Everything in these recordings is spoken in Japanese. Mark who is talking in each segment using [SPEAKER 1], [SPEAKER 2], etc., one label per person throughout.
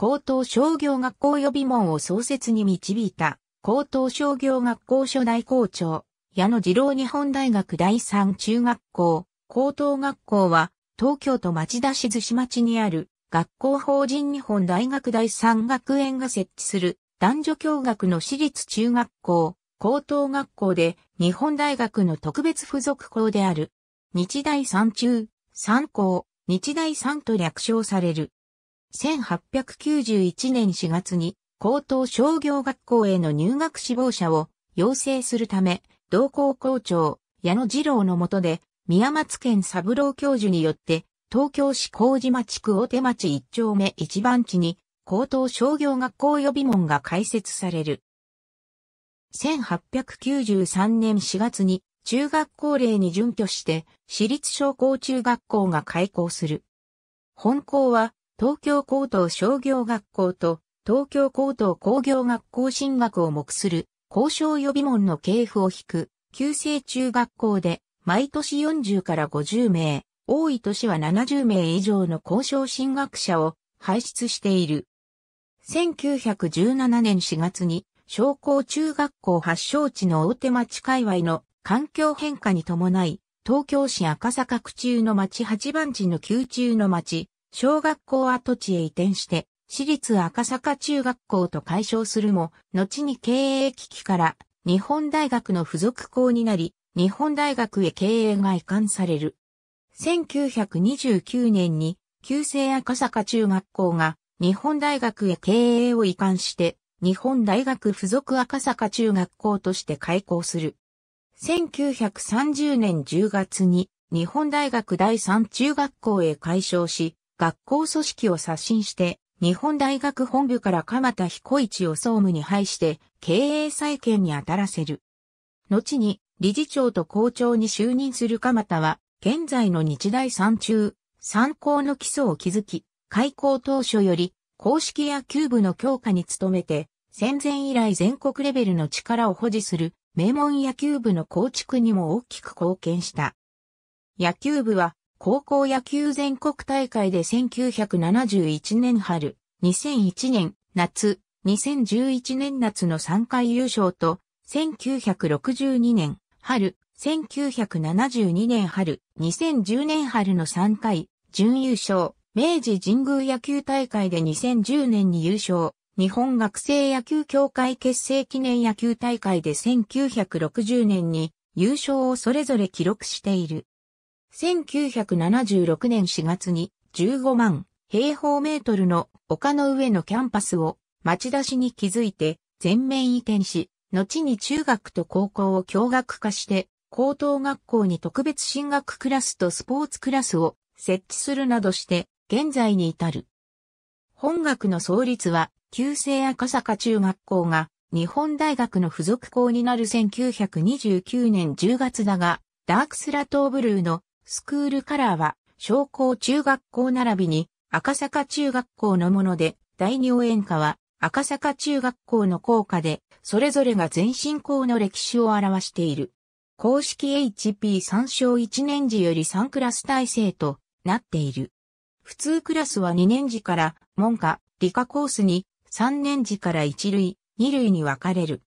[SPEAKER 1] 高等商業学校予備門を創設に導いた、高等商業学校初代校長、矢野次郎日本大学第三中学校、高等学校は、東京都町田市寿司町にある、学校法人日本大学第三学園が設置する、男女共学の私立中学校、高等学校で、日本大学の特別付属校である。日大三中、三校、日大三と略称される。1891年4月に高等商業学校への入学志望者を養成するため、同校校長、矢野次郎の下で、宮松県三郎教授によって、東京市麹町区大手町一丁目一番地に、高等商業学校予備門が開設される。1893年4月に、中学校令に準拠して、私立商工中学校が開校する。本校は、東京高等商業学校と東京高等工業学校進学を目する交渉予備門の系譜を引く旧制中学校で毎年40から50名、多い年は70名以上の交渉進学者を輩出している。1917年4月に商工中学校発祥地の大手町界隈の環境変化に伴い、東京市赤坂区中の町八番地の旧中の町、小学校跡地へ移転して、私立赤坂中学校と解消するも、後に経営危機から日本大学の付属校になり、日本大学へ経営が移管される。1929年に、旧制赤坂中学校が日本大学へ経営を移管して、日本大学附属赤坂中学校として開校する。1930年10月に日本大学第三中学校へ改称し、学校組織を刷新して、日本大学本部から鎌田彦一を総務に配して経営再建に当たらせる。後に理事長と校長に就任する鎌田は、現在の日大三中、三校の基礎を築き、開校当初より公式野球部の強化に努めて、戦前以来全国レベルの力を保持する名門野球部の構築にも大きく貢献した。野球部は高校野球全国大会で1971年春、2001年夏、2011年夏の3回優勝と、1962年春、1972年春、2010年春の3回、準優勝、明治神宮野球大会で2010年に優勝、日本学生野球協会結成記念野球大会で1960年に優勝をそれぞれ記録している。1976年4月に15万平方メートルの丘の上のキャンパスを町田市に築いて全面移転し、後に中学と高校を共学化して高等学校に特別進学クラスとスポーツクラスを設置するなどして現在に至る。本学の創立は旧制赤坂中学校が日本大学の付属校になる1929年10月だが、ダークスラトーブルーのスクールカラーは、商工中学校並びに赤坂中学校のもので、第二応援歌は赤坂中学校の校歌で、それぞれが全進行の歴史を表している。公式 HP 参照1年時より3クラス体制となっている。普通クラスは2年時から文科、理科コースに3年時から1類、2類に分かれる。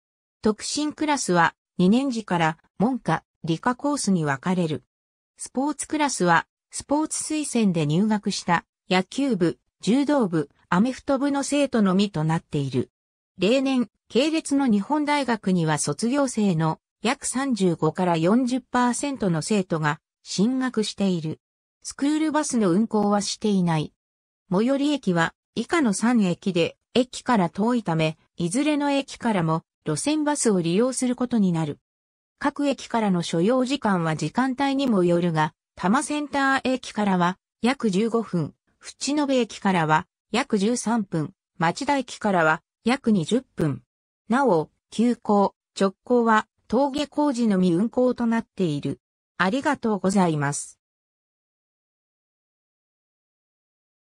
[SPEAKER 1] 特進クラスは2年時から文科、理科コースに分かれる。スポーツクラスは、スポーツ推薦で入学した野球部、柔道部、アメフト部の生徒のみとなっている。例年、系列の日本大学には卒業生の約35から40%の生徒が進学している。スクールバスの運行はしていない。最寄り駅は以下の3駅で駅から遠いため、いずれの駅からも路線バスを利用することになる。各駅からの所要時間は時間帯にもよるが、多摩センター駅からは約15分、淵延駅からは約13分、町田駅からは約20分。なお、急行、直行は峠工事のみ運行となっている。ありがとうございます。